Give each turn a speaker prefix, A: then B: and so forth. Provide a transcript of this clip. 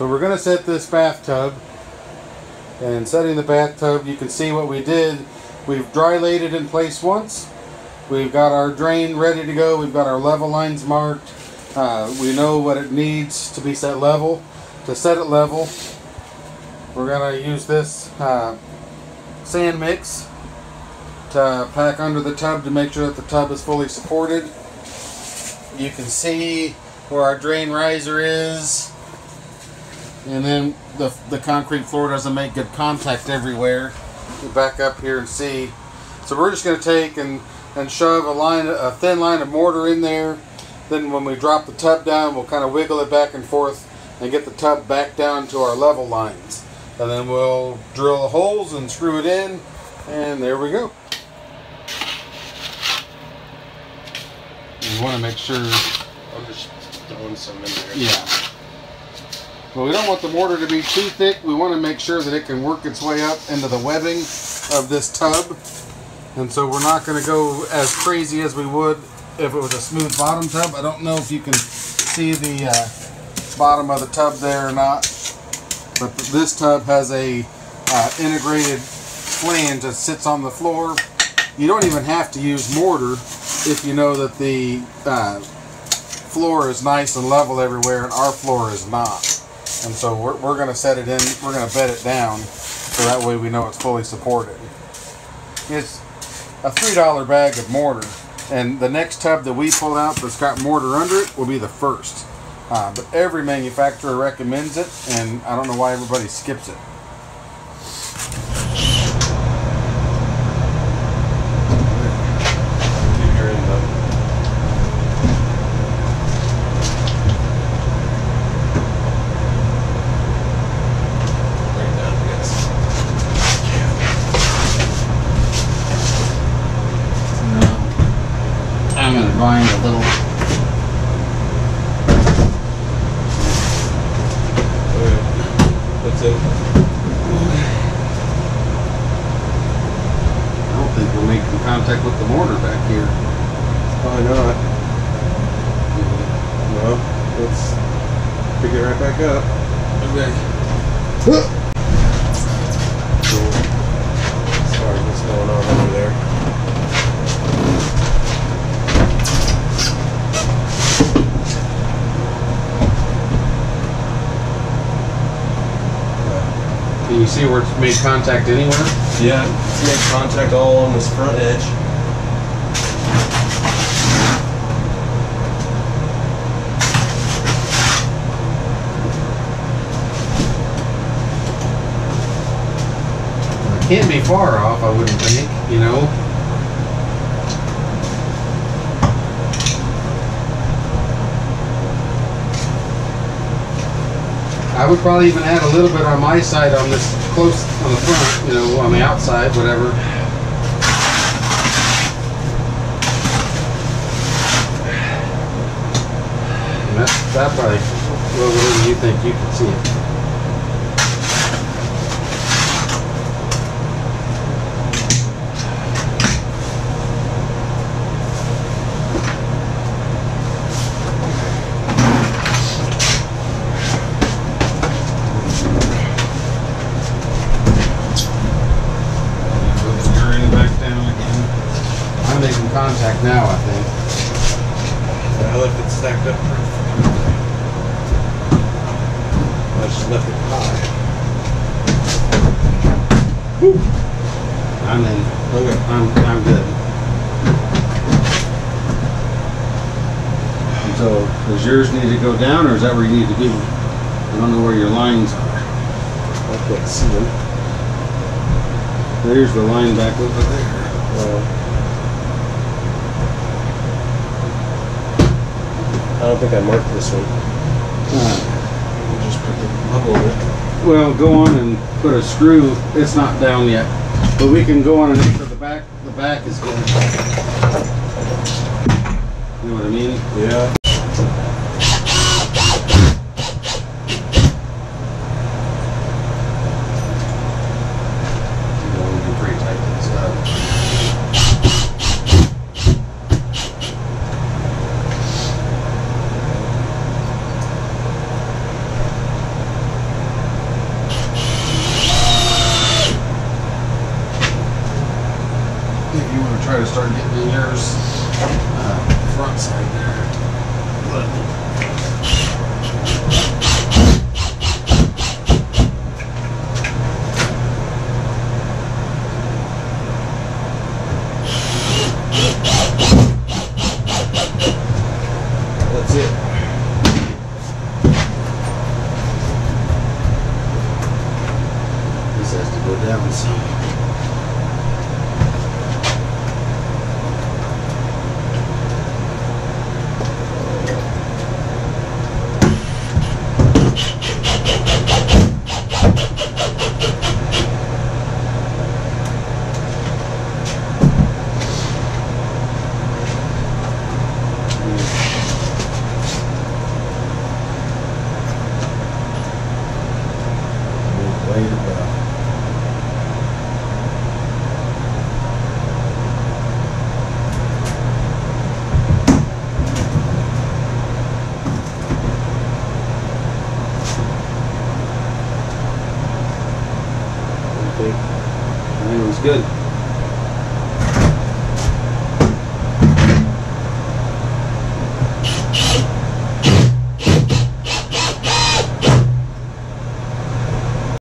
A: So we're going to set this bathtub. And setting the bathtub, you can see what we did. We've dry laid it in place once. We've got our drain ready to go. We've got our level lines marked. Uh, we know what it needs to be set level. To set it level, we're going to use this uh, sand mix to pack under the tub to make sure that the tub is fully supported. You can see where our drain riser is. And then the, the concrete floor doesn't make good contact everywhere. You back up here and see. So we're just going to take and, and shove a line, a thin line of mortar in there. Then when we drop the tub down, we'll kind of wiggle it back and forth and get the tub back down to our level lines. And then we'll drill the holes and screw it in. And there we go. You want to make sure
B: I'm just throwing some in there.
A: Yeah. Well, we don't want the mortar to be too thick. We want to make sure that it can work its way up into the webbing of this tub. And so we're not going to go as crazy as we would if it was a smooth bottom tub. I don't know if you can see the uh, bottom of the tub there or not. But this tub has a uh, integrated flange that sits on the floor. You don't even have to use mortar if you know that the uh, floor is nice and level everywhere and our floor is not. And so we're, we're going to set it in, we're going to bed it down so that way we know it's fully supported. It's a $3 bag of mortar and the next tub that we pull out that's got mortar under it will be the first. Uh, but every manufacturer recommends it and I don't know why everybody skips it.
B: Leave your end up. Bring it down, I guess.
A: I'm going to find a little
B: Okay. That's.
A: I don't think we're making contact with the mortar back here.
B: Probably not. No. Let's pick it right back up.
A: Okay.
B: Cool. Sorry, what's going on over there?
A: Can you see where it's made contact anywhere?
B: Yeah, it's made contact all on this front edge.
A: It can't be far off, I wouldn't think, you know? I would probably even add a little bit on my side on this close on the front, you know, on the outside, whatever. And that, that probably, well, whatever you think, you can see it. Put the urine back down again. I'm making contact now, I think.
B: I left it stacked up pretty I just left it high.
A: I'm in.
B: Okay.
A: I'm, I'm good. And so, does yours need to go down, or is that where you need to be? I don't know where your lines are.
B: I can't see them.
A: There's the line back over there.
B: Uh, I don't think I marked this one.
A: Uh,
B: We'll just put the level in it.
A: well, go on and put a screw. It's not down yet, but we can go on and make sure the back, the back is good. You know what I mean?
B: Yeah.
A: To try to start getting in yours uh, front side there. But-
B: That's it.
A: This has to go. mean, it was good.